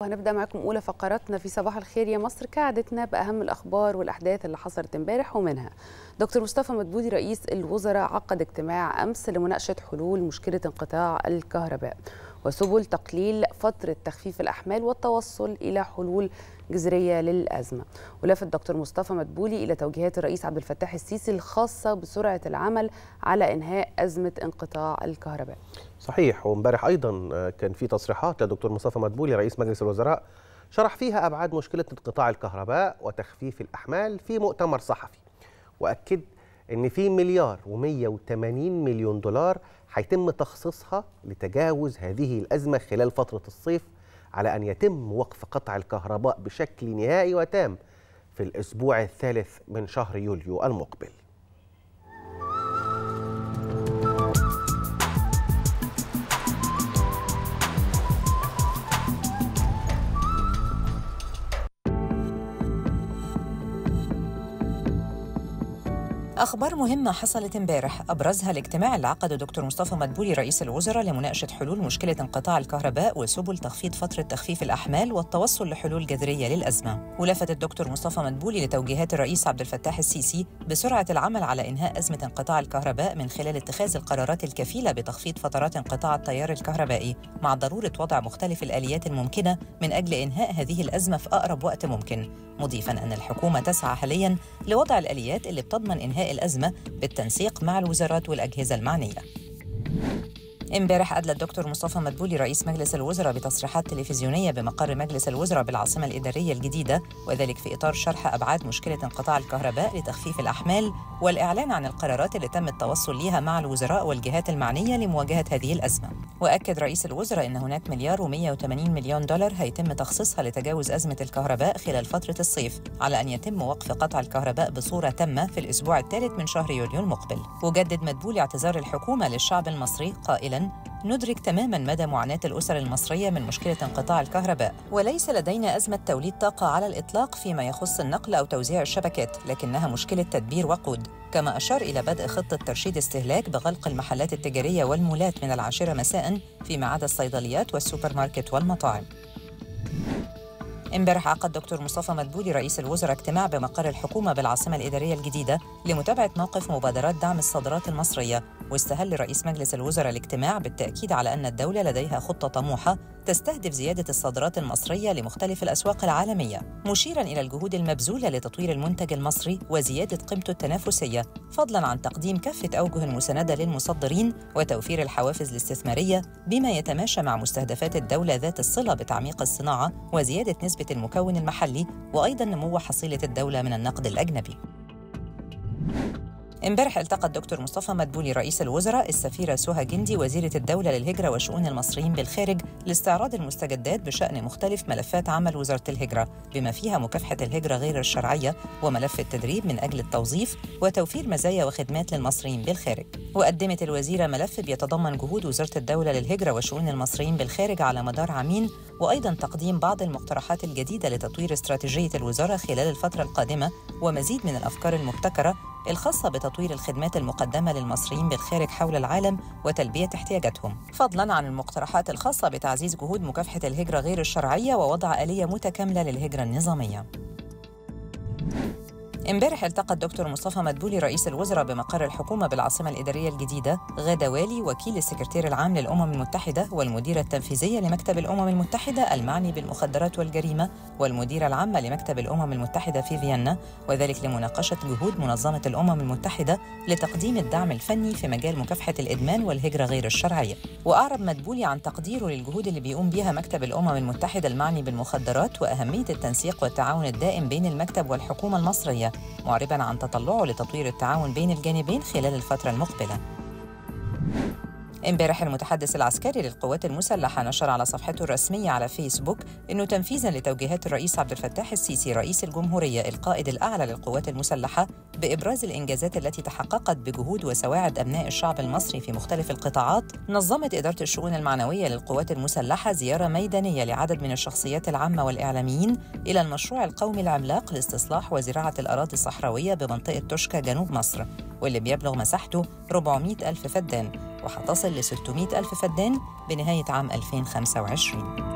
وهنبدأ معكم أولى فقراتنا في صباح الخير يا مصر. كعادتنا بأهم الأخبار والأحداث اللي حصلت امبارح ومنها. دكتور مصطفى مدبولي رئيس الوزراء عقد اجتماع أمس لمناقشة حلول مشكلة انقطاع الكهرباء. وسبل تقليل فترة تخفيف الأحمال والتوصل إلى حلول جذرية للأزمة. ولفت دكتور مصطفى مدبولي إلى توجيهات الرئيس عبد الفتاح السيسي الخاصة بسرعة العمل على إنهاء أزمة انقطاع الكهرباء. صحيح وامبارح أيضا كان في تصريحات لدكتور مصطفى مدبولي رئيس مجلس الوزراء شرح فيها أبعاد مشكلة انقطاع الكهرباء وتخفيف الأحمال في مؤتمر صحفي. وأكد إن في مليار و180 مليون دولار هيتم تخصيصها لتجاوز هذه الأزمة خلال فترة الصيف على أن يتم وقف قطع الكهرباء بشكل نهائي وتام في الأسبوع الثالث من شهر يوليو المقبل. أخبار مهمة حصلت امبارح. أبرزها الاجتماع اللي عقده دكتور مصطفى مدبولي رئيس الوزراء لمناقشة حلول مشكلة انقطاع الكهرباء وسبل تخفيض فترة تخفيف الأحمال والتوصل لحلول جذرية للأزمة. ولفت الدكتور مصطفى مدبولي لتوجيهات الرئيس عبد الفتاح السيسي بسرعة العمل على إنهاء أزمة انقطاع الكهرباء من خلال اتخاذ القرارات الكفيلة بتخفيض فترات انقطاع التيار الكهربائي مع ضرورة وضع مختلف الآليات الممكنة من أجل إنهاء هذه الأزمة في أقرب وقت ممكن. مضيفا أن الحكومة تسعى حاليا لوضع الآليات اللي بتضمن إنهاء الأزمة بالتنسيق مع الوزارات والأجهزة المعنية. امبارح أدلى الدكتور مصطفى مدبولي رئيس مجلس الوزراء بتصريحات تلفزيونية بمقر مجلس الوزراء بالعاصمة الإدارية الجديدة وذلك في إطار شرح أبعاد مشكلة انقطاع الكهرباء لتخفيف الأحمال والإعلان عن القرارات اللي تم التوصل ليها مع الوزراء والجهات المعنية لمواجهة هذه الأزمة. وأكد رئيس الوزراء أن هناك مليار و180 مليون دولار هيتم تخصيصها لتجاوز أزمة الكهرباء خلال فترة الصيف على أن يتم وقف قطع الكهرباء بصورة تامة في الأسبوع الثالث من شهر يوليو المقبل. وجدد مدبولي اعتذار الحكومة للشعب المصري قائلاً ندرك تماما مدى معاناة الأسر المصرية من مشكلة انقطاع الكهرباء. وليس لدينا أزمة توليد طاقة على الإطلاق فيما يخص النقل أو توزيع الشبكات لكنها مشكلة تدبير وقود. كما أشار إلى بدء خطة ترشيد استهلاك بغلق المحلات التجارية والمولات من العاشرة مساء فيما عدا الصيدليات والسوبر ماركت والمطاعم. امبارح عقد دكتور مصطفى مدبولي رئيس الوزراء اجتماع بمقر الحكومة بالعاصمة الإدارية الجديدة لمتابعة موقف مبادرات دعم الصادرات المصرية واستهل رئيس مجلس الوزراء الاجتماع بالتأكيد على أن الدولة لديها خطة طموحة تستهدف زيادة الصادرات المصرية لمختلف الأسواق العالمية مشيرا إلى الجهود المبذولة لتطوير المنتج المصري وزيادة قيمته التنافسية فضلا عن تقديم كافة أوجه المساندة للمصدرين وتوفير الحوافز الاستثمارية بما يتماشى مع مستهدفات الدولة ذات الصلة بتعميق الصناعة وزيادة نسبة المكون المحلي وأيضا نمو حصيلة الدولة من النقد الأجنبي. امبارح التقى الدكتور مصطفى مدبولي رئيس الوزراء السفيرة سهى جندي وزيرة الدولة للهجرة وشؤون المصريين بالخارج لاستعراض المستجدات بشأن مختلف ملفات عمل وزارة الهجرة بما فيها مكافحة الهجرة غير الشرعية وملف التدريب من أجل التوظيف وتوفير مزايا وخدمات للمصريين بالخارج. وقدمت الوزيرة ملف بيتضمن جهود وزارة الدولة للهجرة وشؤون المصريين بالخارج على مدار عامين وأيضا تقديم بعض المقترحات الجديدة لتطوير استراتيجية الوزارة خلال الفترة القادمة ومزيد من الأفكار المبتكرة الخاصة بتطوير الخدمات المقدمة للمصريين بالخارج حول العالم وتلبية احتياجاتهم. فضلا عن المقترحات الخاصة بتعزيز جهود مكافحة الهجرة غير الشرعية ووضع آلية متكاملة للهجرة النظامية. امبارح التقى الدكتور مصطفى مدبولي رئيس الوزراء بمقر الحكومة بالعاصمة الإدارية الجديدة غادة والي وكيل السكرتير العام للأمم المتحدة والمديرة التنفيذية لمكتب الأمم المتحدة المعني بالمخدرات والجريمة والمديرة العامة لمكتب الأمم المتحدة في فيينا وذلك لمناقشة جهود منظمة الأمم المتحدة لتقديم الدعم الفني في مجال مكافحة الإدمان والهجرة غير الشرعية. وأعرب مدبولي عن تقديره للجهود اللي بيقوم بها مكتب الأمم المتحدة المعني بالمخدرات وأهمية التنسيق والتعاون الدائم بين المكتب والحكومة المصرية. معربا عن تطلعه لتطوير التعاون بين الجانبين خلال الفترة المقبلة. امبارح المتحدث العسكري للقوات المسلحة نشر على صفحته الرسمية على فيسبوك أنه تنفيذا لتوجيهات الرئيس عبد الفتاح السيسي رئيس الجمهورية القائد الأعلى للقوات المسلحة بإبراز الإنجازات التي تحققت بجهود وسواعد أبناء الشعب المصري في مختلف القطاعات نظمت إدارة الشؤون المعنوية للقوات المسلحة زيارة ميدانية لعدد من الشخصيات العامة والإعلاميين إلى المشروع القومي العملاق لاستصلاح وزراعة الأراضي الصحراوية بمنطقة توشكا جنوب مصر واللي بيبلغ مساحته 400 ألف فدان وحتصل ل 600 ألف فدان بنهاية عام 2025